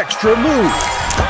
Extra move!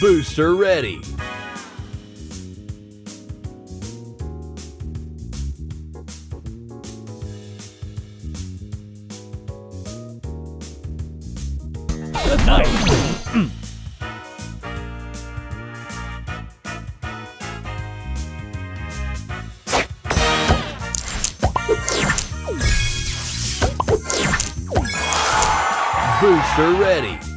Booster ready. proof ready.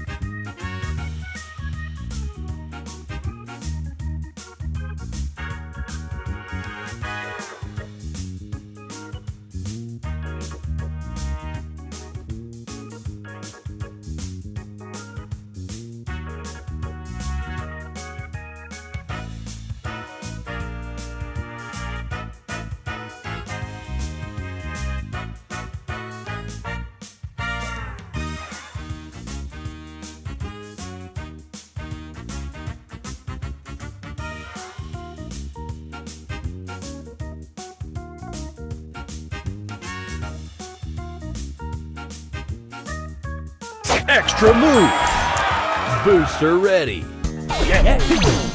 Extra move. Booster ready. Extra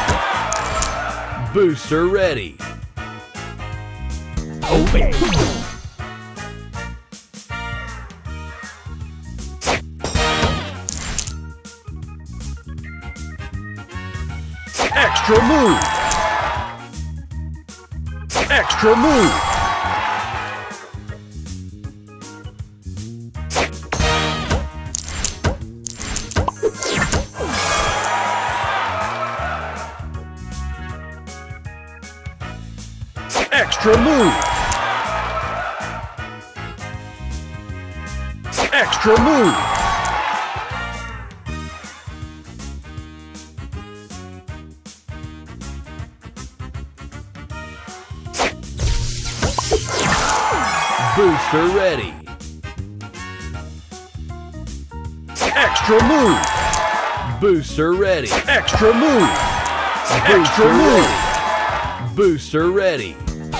Booster ready. Obey. Extra move. Extra move. Extra move. Extra move. Booster ready. Extra move. Booster ready. Extra move. Extra move. Booster ready. Let's go.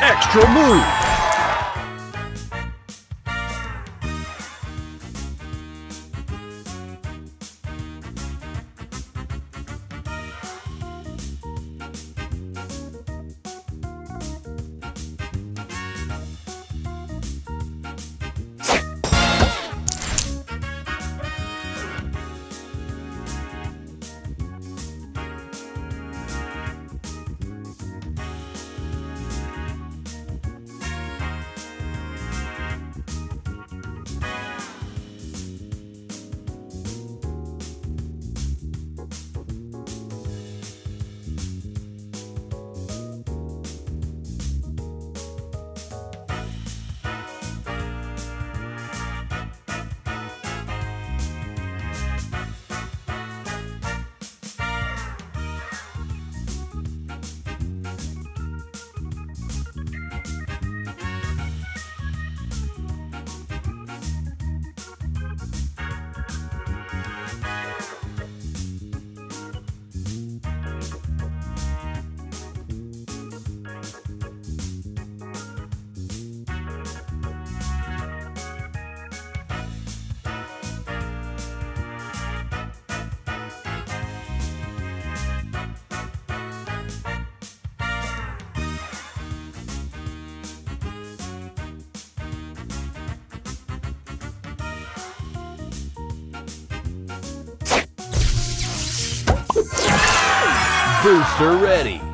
Extra move. Booster ready.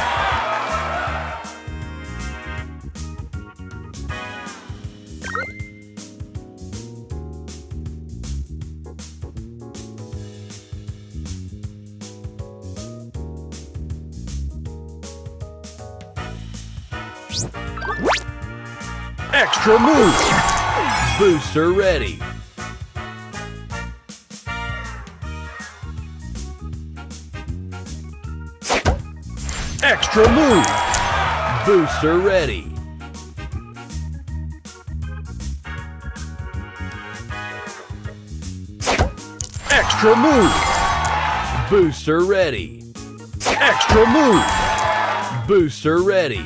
Booster ready. Extra move. Booster ready. Extra move. Booster ready. Extra move. Booster ready.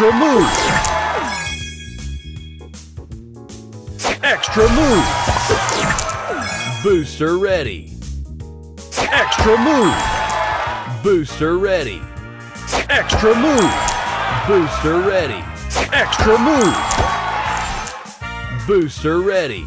Extra move. Extra move. Booster ready. Extra move. Booster ready. Extra move. Booster ready. Extra move. Booster ready.